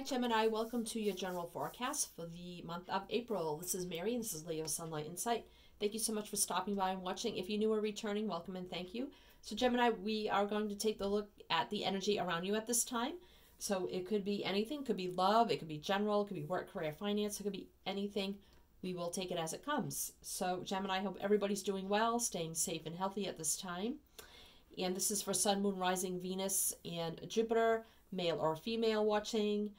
Hi, Gemini. Welcome to your general forecast for the month of April. This is Mary, and this is Leo Sunlight Insight. Thank you so much for stopping by and watching. If you're new or returning, welcome and thank you. So, Gemini, we are going to take a look at the energy around you at this time. So, it could be anything, it could be love, it could be general, it could be work, career, finance, it could be anything. We will take it as it comes. So, Gemini, I hope everybody's doing well, staying safe and healthy at this time. And this is for Sun, Moon, Rising, Venus, and Jupiter male or female watching.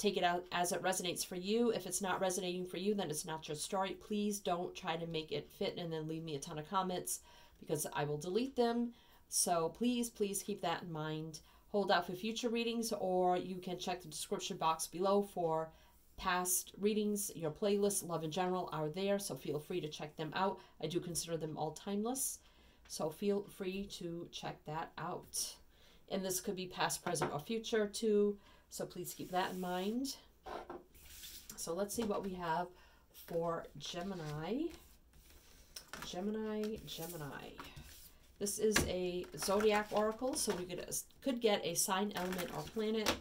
Take it out as it resonates for you. If it's not resonating for you, then it's not your story. Please don't try to make it fit and then leave me a ton of comments because I will delete them. So please, please keep that in mind. Hold out for future readings, or you can check the description box below for past readings. Your playlists, Love in General, are there, so feel free to check them out. I do consider them all timeless, so feel free to check that out and this could be past, present, or future too. So please keep that in mind. So let's see what we have for Gemini. Gemini, Gemini. This is a zodiac oracle, so we could, could get a sign, element, or planet,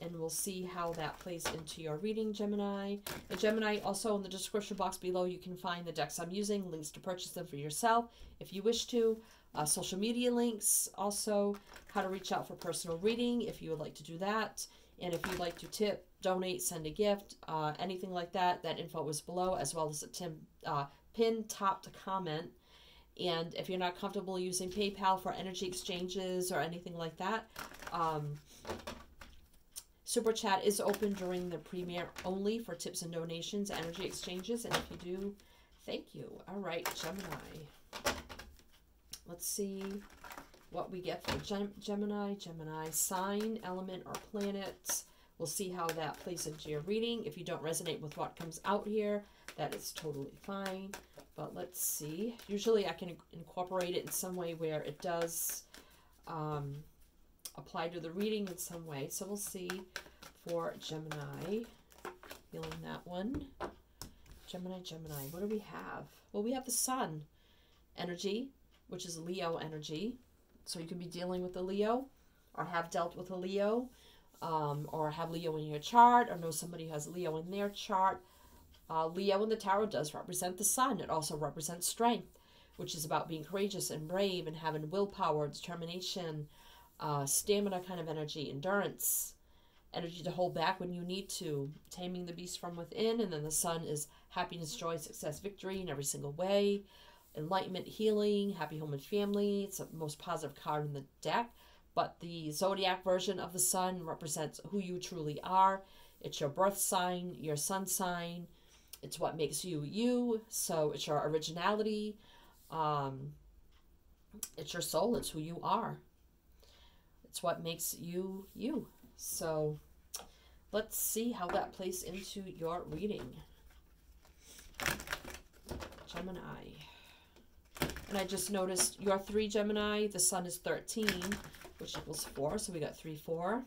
and we'll see how that plays into your reading, Gemini. And Gemini, also in the description box below, you can find the decks I'm using, links to purchase them for yourself if you wish to uh, social media links, also how to reach out for personal reading if you would like to do that. And if you'd like to tip, donate, send a gift, uh, anything like that, that info is below, as well as a tim, uh, pin top to comment. And if you're not comfortable using PayPal for energy exchanges or anything like that, um, Super Chat is open during the premiere only for tips and donations, energy exchanges. And if you do, thank you. All right, Gemini. Let's see what we get for Gem Gemini. Gemini sign, element, or planet. We'll see how that plays into your reading. If you don't resonate with what comes out here, that is totally fine. But let's see. Usually I can incorporate it in some way where it does um, apply to the reading in some way. So we'll see for Gemini. Feeling that one. Gemini, Gemini. What do we have? Well, we have the sun energy which is Leo energy. So you could be dealing with a Leo or have dealt with a Leo um, or have Leo in your chart or know somebody who has Leo in their chart. Uh, Leo in the tarot does represent the sun. It also represents strength, which is about being courageous and brave and having willpower, determination, uh, stamina kind of energy, endurance, energy to hold back when you need to, taming the beast from within. And then the sun is happiness, joy, success, victory in every single way enlightenment, healing, happy home and family. It's the most positive card in the deck. But the zodiac version of the sun represents who you truly are. It's your birth sign, your sun sign. It's what makes you you. So it's your originality. Um, it's your soul. It's who you are. It's what makes you you. So let's see how that plays into your reading. Gemini. And I just noticed your 3 Gemini, the sun is 13, which equals 4. So we got 3, 4. All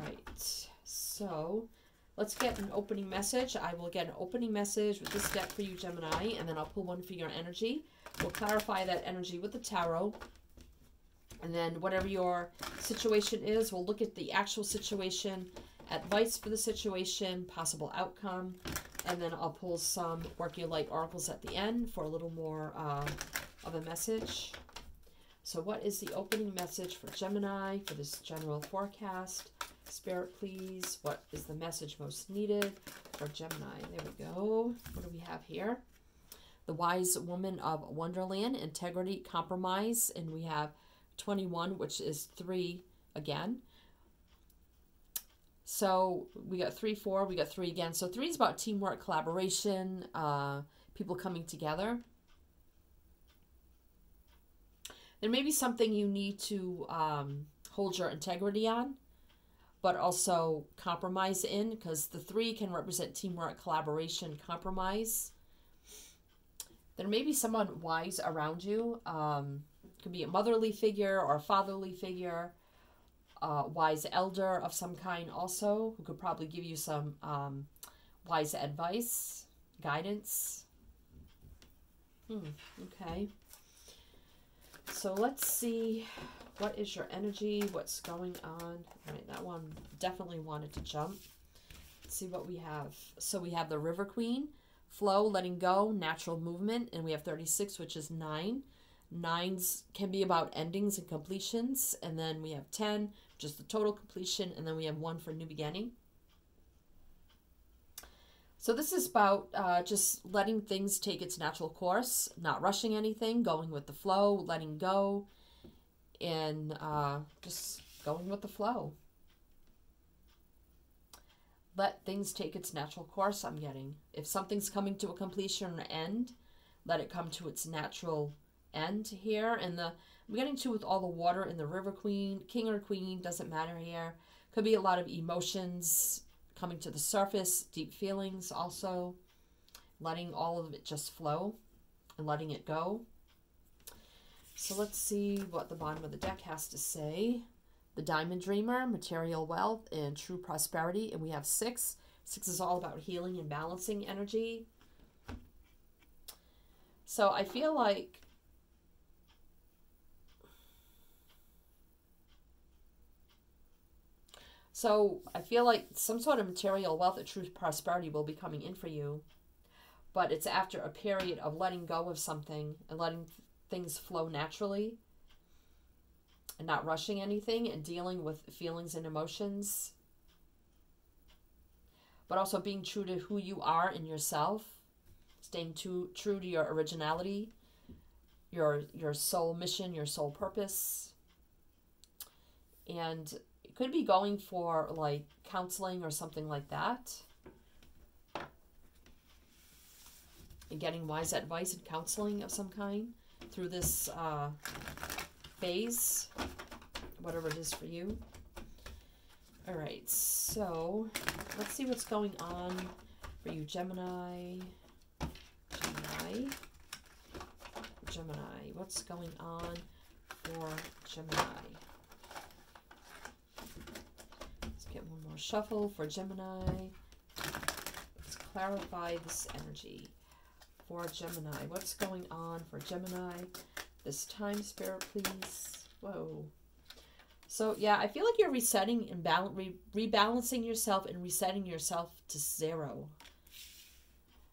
right. So let's get an opening message. I will get an opening message with this deck for you, Gemini, and then I'll pull one for your energy. We'll clarify that energy with the tarot. And then whatever your situation is, we'll look at the actual situation, advice for the situation, possible outcome, and then I'll pull some Light Oracles at the end for a little more uh, of a message. So what is the opening message for Gemini for this general forecast? Spirit, please. What is the message most needed for Gemini? There we go. What do we have here? The Wise Woman of Wonderland, Integrity, Compromise. And we have 21, which is 3 again. So we got three, four, we got three again. So three is about teamwork, collaboration, uh, people coming together. There may be something you need to um, hold your integrity on, but also compromise in, because the three can represent teamwork, collaboration, compromise. There may be someone wise around you. Um, could be a motherly figure or a fatherly figure wise elder of some kind also who could probably give you some um, wise advice, guidance. Hmm, okay. So let's see what is your energy, what's going on. All right, that one definitely wanted to jump. Let's see what we have. So we have the River Queen, flow, letting go, natural movement, and we have 36, which is 9. Nines can be about endings and completions, and then we have 10, just the total completion, and then we have 1 for new beginning. So this is about uh, just letting things take its natural course, not rushing anything, going with the flow, letting go, and uh, just going with the flow. Let things take its natural course, I'm getting. If something's coming to a completion or end, let it come to its natural end here. And the I'm getting to with all the water in the River Queen, King or Queen, doesn't matter here. Could be a lot of emotions coming to the surface, deep feelings also. Letting all of it just flow and letting it go. So let's see what the bottom of the deck has to say. The Diamond Dreamer, Material Wealth, and True Prosperity. And we have six. Six is all about healing and balancing energy. So I feel like So I feel like some sort of material wealth or true prosperity will be coming in for you. But it's after a period of letting go of something and letting things flow naturally and not rushing anything and dealing with feelings and emotions. But also being true to who you are in yourself, staying too, true to your originality, your your soul mission, your soul purpose. And could be going for like counseling or something like that. And getting wise advice and counseling of some kind through this uh, phase, whatever it is for you. All right, so let's see what's going on for you, Gemini. Gemini. Gemini. What's going on for Gemini? More shuffle for Gemini. Let's clarify this energy for Gemini. What's going on for Gemini? This time, Spirit, please. Whoa. So, yeah, I feel like you're resetting and re rebalancing yourself and resetting yourself to zero.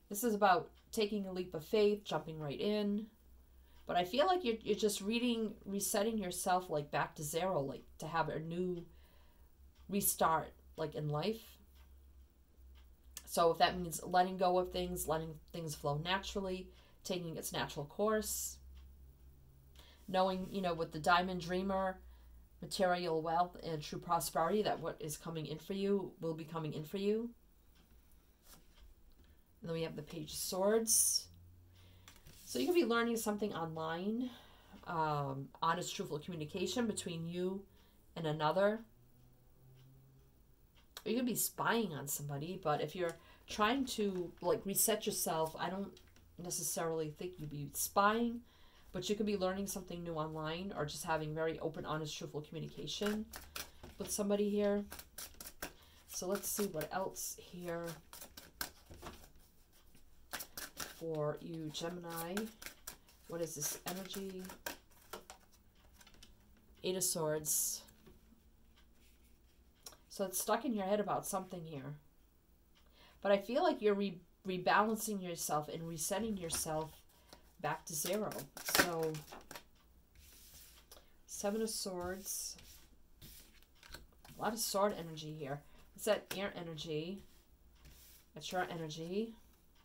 This is about taking a leap of faith, jumping right in. But I feel like you're, you're just reading, resetting yourself like back to zero, like to have a new restart like in life. So if that means letting go of things, letting things flow naturally, taking its natural course, knowing, you know, with the diamond dreamer, material wealth and true prosperity, that what is coming in for you will be coming in for you. And then we have the page of swords. So you could be learning something online, um, honest, truthful communication between you and another you could be spying on somebody, but if you're trying to like reset yourself, I don't necessarily think you'd be spying, but you could be learning something new online or just having very open, honest, truthful communication with somebody here. So let's see what else here for you, Gemini. What is this energy? Eight of Swords. So it's stuck in your head about something here. But I feel like you're re rebalancing yourself and resetting yourself back to zero. So, Seven of Swords. A lot of sword energy here. It's that air energy. That's your energy.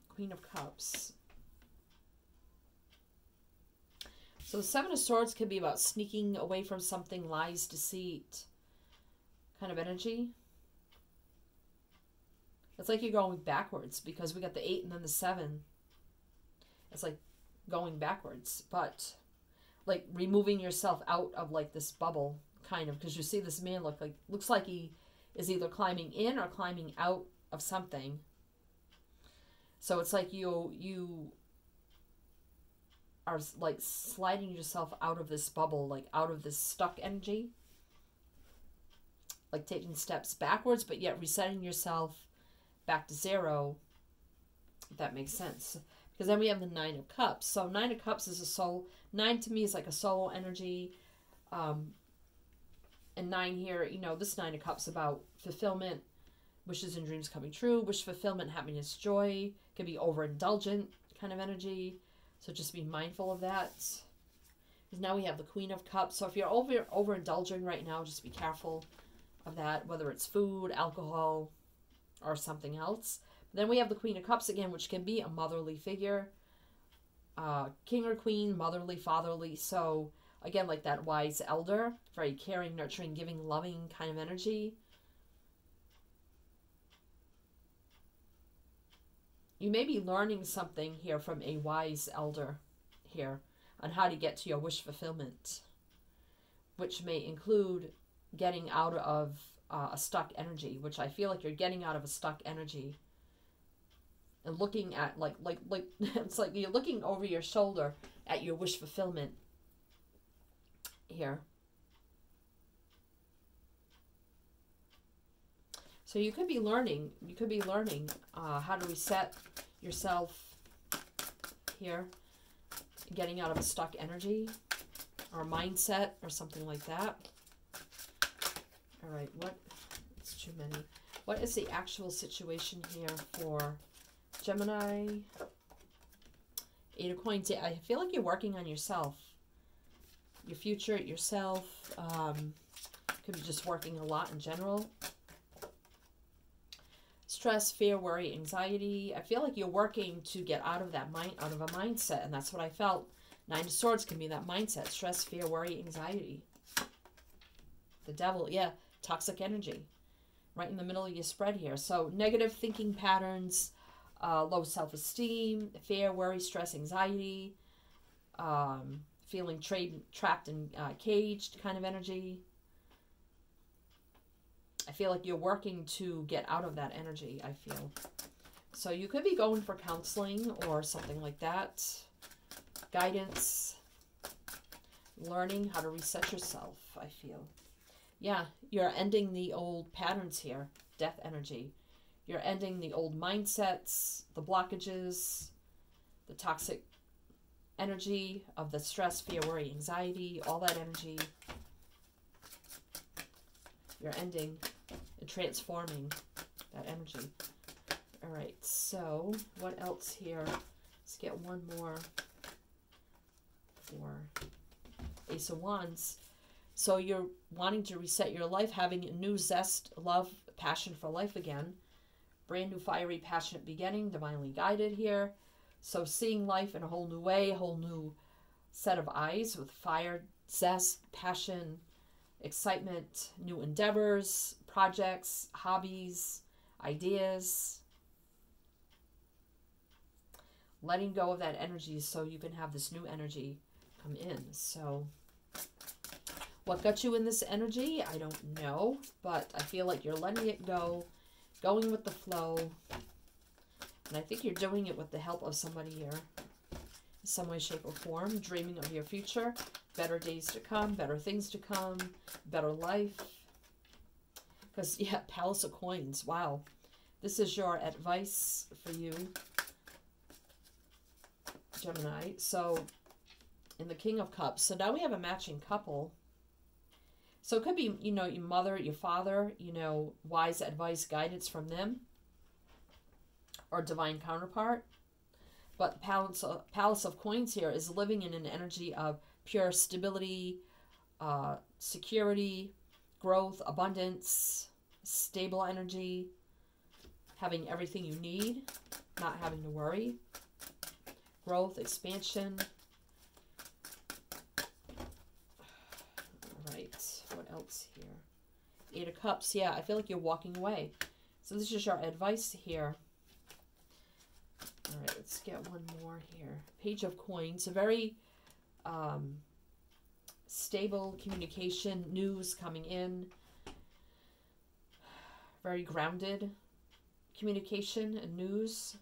Queen of Cups. So the Seven of Swords can be about sneaking away from something, lies, deceit kind of energy. It's like you're going backwards because we got the eight and then the seven. It's like going backwards, but like removing yourself out of like this bubble, kind of, because you see this man look like looks like he is either climbing in or climbing out of something. So it's like you you are like sliding yourself out of this bubble, like out of this stuck energy like taking steps backwards, but yet resetting yourself back to zero. If that makes sense. Because then we have the Nine of Cups. So Nine of Cups is a soul. Nine to me is like a solo energy. Um, and nine here, you know, this Nine of Cups about fulfillment, wishes and dreams coming true, wish fulfillment, happiness, joy. Could be overindulgent kind of energy. So just be mindful of that. Because now we have the Queen of Cups. So if you're over overindulging right now, just be careful of that, whether it's food, alcohol, or something else. Then we have the Queen of Cups again, which can be a motherly figure. Uh, king or queen, motherly, fatherly. So again, like that wise elder, very caring, nurturing, giving, loving kind of energy. You may be learning something here from a wise elder here on how to get to your wish fulfillment, which may include getting out of uh, a stuck energy, which I feel like you're getting out of a stuck energy and looking at like like like it's like you're looking over your shoulder at your wish fulfillment here. So you could be learning, you could be learning uh, how to reset yourself here, getting out of a stuck energy or mindset or something like that. All right, what, it's too many. What is the actual situation here for Gemini? Eight of Coins. I feel like you're working on yourself your future, yourself. Um, could be just working a lot in general. Stress, fear, worry, anxiety. I feel like you're working to get out of that mind, out of a mindset, and that's what I felt. Nine of Swords can be that mindset: stress, fear, worry, anxiety. The Devil, yeah, toxic energy, right in the middle of your spread here. So negative thinking patterns, uh, low self-esteem, fear, worry, stress, anxiety. Um, feeling trade, trapped and uh, caged kind of energy. I feel like you're working to get out of that energy, I feel. So you could be going for counseling or something like that. Guidance. Learning how to reset yourself, I feel. Yeah, you're ending the old patterns here. Death energy. You're ending the old mindsets, the blockages, the toxic energy of the stress, fear, worry, anxiety, all that energy. You're ending and transforming that energy. All right, so what else here? Let's get one more for Ace of Wands. So you're wanting to reset your life, having a new zest, love, passion for life again. Brand new, fiery, passionate beginning, divinely guided here. So seeing life in a whole new way, a whole new set of eyes with fire, zest, passion, excitement, new endeavors, projects, hobbies, ideas. Letting go of that energy so you can have this new energy come in. So what got you in this energy? I don't know, but I feel like you're letting it go, going with the flow, and I think you're doing it with the help of somebody here. In some way, shape, or form. Dreaming of your future. Better days to come. Better things to come. Better life. Because, yeah, Palace of Coins. Wow. This is your advice for you, Gemini. So, in the King of Cups. So now we have a matching couple. So it could be, you know, your mother, your father, you know, wise advice, guidance from them or divine counterpart. But Palace of, Palace of Coins here is living in an energy of pure stability, uh, security, growth, abundance, stable energy, having everything you need, not having to worry, growth, expansion. All right, what else here? Eight of Cups, yeah, I feel like you're walking away. So this is your advice here all right, let's get one more here. Page of Coins, a very um, stable communication, news coming in, very grounded communication and news.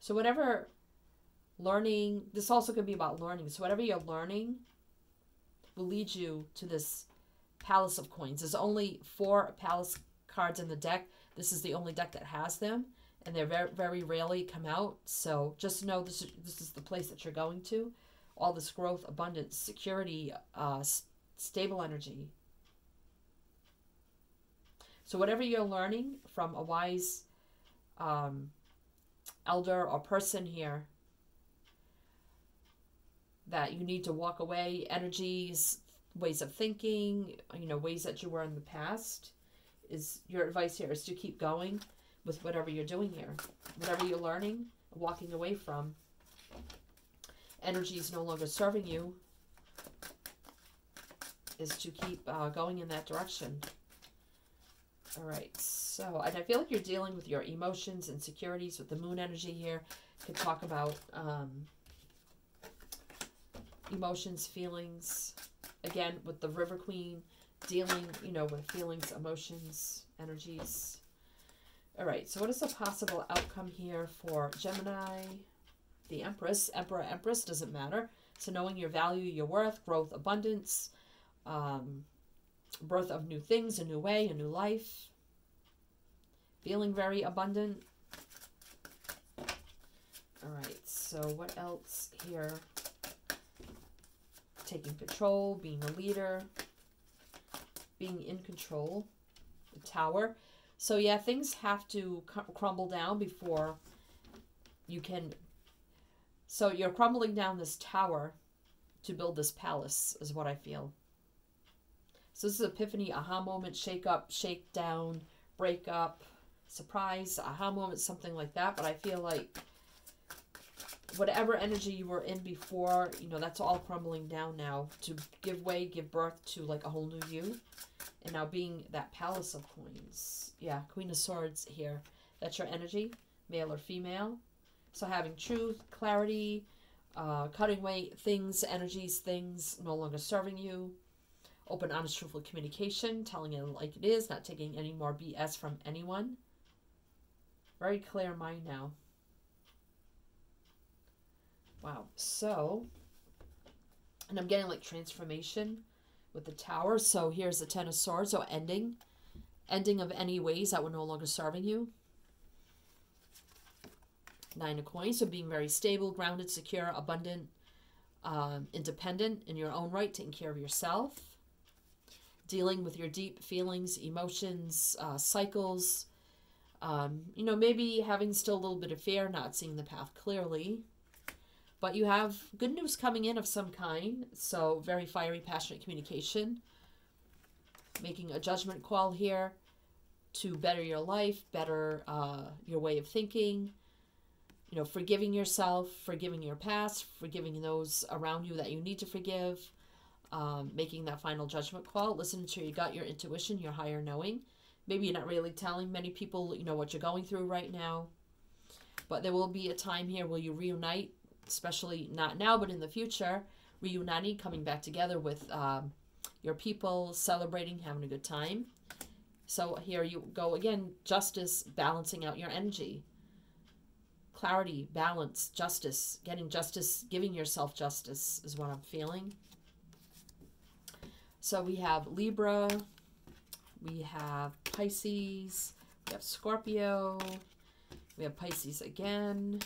So whatever learning, this also could be about learning. So whatever you're learning will lead you to this Palace of Coins. There's only four Palace cards in the deck. This is the only deck that has them and they're very very rarely come out. So just know this is, this is the place that you're going to. All this growth, abundance, security, uh, stable energy. So whatever you're learning from a wise um, elder or person here that you need to walk away, energies, ways of thinking, you know, ways that you were in the past, is your advice here is to keep going with whatever you're doing here. Whatever you're learning, walking away from. Energy is no longer serving you, is to keep uh, going in that direction. All right, so and I feel like you're dealing with your emotions, and insecurities with the moon energy here. Could talk about um, emotions, feelings. Again, with the River Queen, dealing, you know, with feelings, emotions, energies. All right, so what is the possible outcome here for Gemini, the Empress, Emperor, Empress, doesn't matter. So knowing your value, your worth, growth, abundance, um, birth of new things, a new way, a new life, feeling very abundant. All right, so what else here? Taking control, being a leader, being in control, the tower. So yeah, things have to crumble down before you can. So you're crumbling down this tower to build this palace, is what I feel. So this is epiphany, aha moment, shake up, shake down, break up, surprise, aha moment, something like that. But I feel like whatever energy you were in before, you know, that's all crumbling down now to give way, give birth to like a whole new you. And now being that palace of coins. Yeah, Queen of Swords here. That's your energy, male or female. So having truth, clarity, uh, cutting away things, energies, things no longer serving you. Open, honest, truthful communication, telling it like it is, not taking any more BS from anyone. Very clear mind now. Wow. So, and I'm getting like transformation with the tower. So here's the Ten of Swords. So ending. Ending of any ways that were no longer serving you. Nine of Coins. So being very stable, grounded, secure, abundant, um, independent in your own right, taking care of yourself. Dealing with your deep feelings, emotions, uh, cycles. Um, you know, maybe having still a little bit of fear, not seeing the path clearly. But you have good news coming in of some kind. So, very fiery, passionate communication. Making a judgment call here to better your life, better uh, your way of thinking. You know, forgiving yourself, forgiving your past, forgiving those around you that you need to forgive. Um, making that final judgment call. Listen to your gut, your intuition, your higher knowing. Maybe you're not really telling many people, you know, what you're going through right now. But there will be a time here where you reunite especially not now, but in the future, reuniting, coming back together with um, your people, celebrating, having a good time. So here you go again, justice, balancing out your energy. Clarity, balance, justice, getting justice, giving yourself justice is what I'm feeling. So we have Libra, we have Pisces, we have Scorpio, we have Pisces again,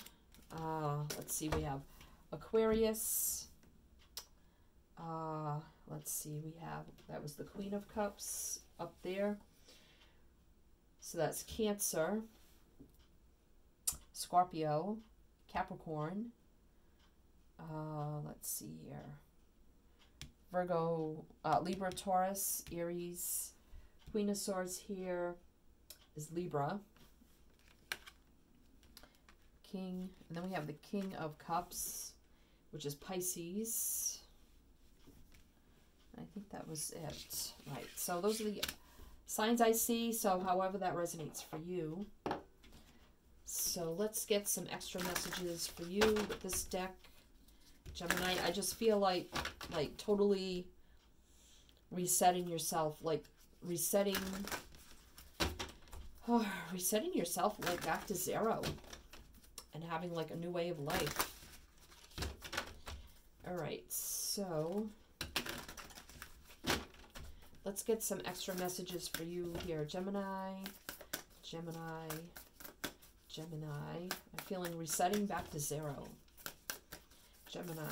uh, let's see, we have Aquarius. Uh, let's see, we have, that was the Queen of Cups up there. So that's Cancer, Scorpio, Capricorn. Uh, let's see here. Virgo, uh, Libra, Taurus, Aries. Queen of Swords here is Libra. King. And then we have the King of Cups, which is Pisces. I think that was it. Right. So those are the signs I see. So however that resonates for you. So let's get some extra messages for you with this deck. Gemini, I just feel like, like totally resetting yourself, like resetting, oh, resetting yourself like back to zero and having like a new way of life. All right, so let's get some extra messages for you here. Gemini, Gemini, Gemini. I'm feeling resetting back to zero. Gemini.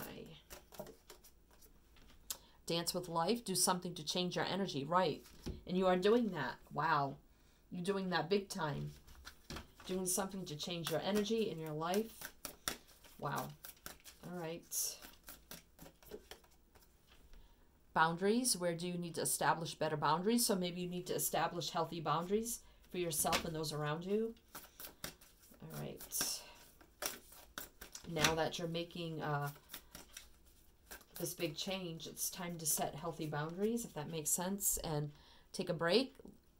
Dance with life. Do something to change your energy. Right. And you are doing that. Wow. You're doing that big time. Doing something to change your energy in your life. Wow. All right. Boundaries. Where do you need to establish better boundaries? So maybe you need to establish healthy boundaries for yourself and those around you. All right. Now that you're making uh, this big change, it's time to set healthy boundaries, if that makes sense, and take a break.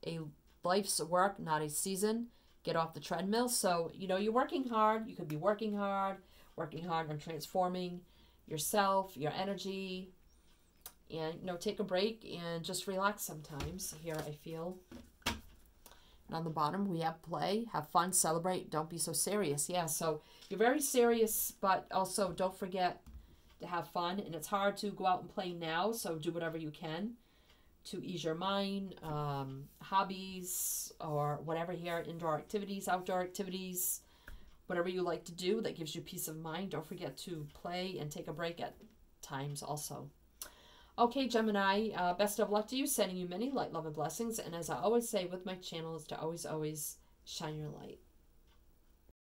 A life's work, not a season. Get off the treadmill. So, you know, you're working hard. You could be working hard, working hard on transforming yourself, your energy, and, you know, take a break and just relax sometimes. Here, I feel. And on the bottom, we have play, have fun, celebrate, don't be so serious. Yeah, so you're very serious, but also don't forget to have fun. And it's hard to go out and play now, so do whatever you can to ease your mind, um, hobbies, or whatever here, indoor activities, outdoor activities, whatever you like to do that gives you peace of mind. Don't forget to play and take a break at times also. Okay, Gemini, uh, best of luck to you. Sending you many light, love, and blessings. And as I always say with my channel is to always, always shine your light.